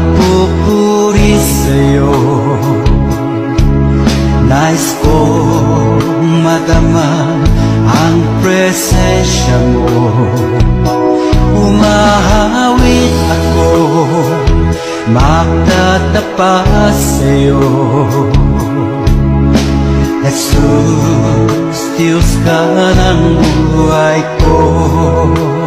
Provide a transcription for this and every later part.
papupuri sa'yo. Nais ko madama ang presensya mo. Umahawit ako magtatapas sa'yo. Jesus, Diyos ka ng buhay ko.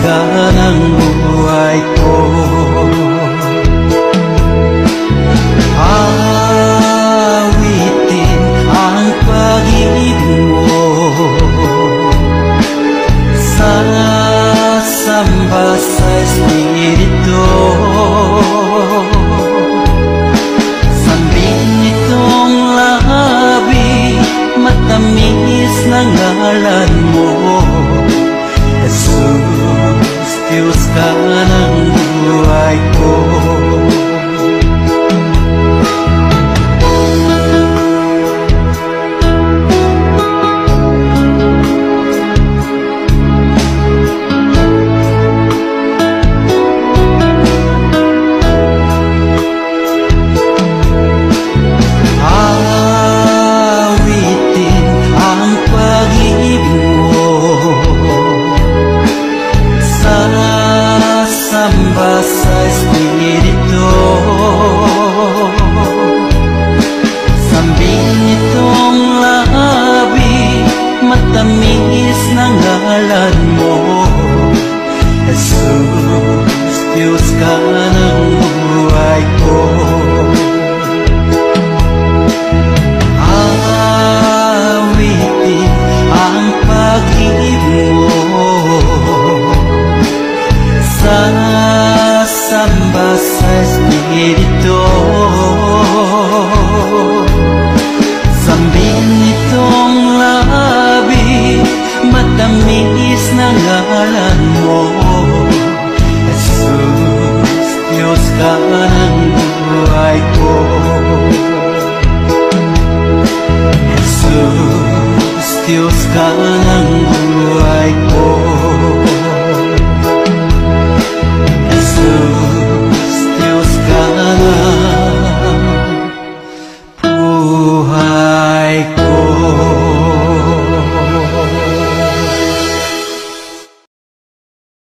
Ka ng buhay ko. Awitin ang pag-ibig mo. Sasamba sa Espiritu. Sambing nitong labi Matamis na ngalan mo Diyos ka ka ng buhay ko. Awitin ang pag-ibig mo. Sasamba sa Espiritu. Sambing itong labi Matamis na ngalan mo ka ng buhay ko Jesus, Diyos ka ng buhay ko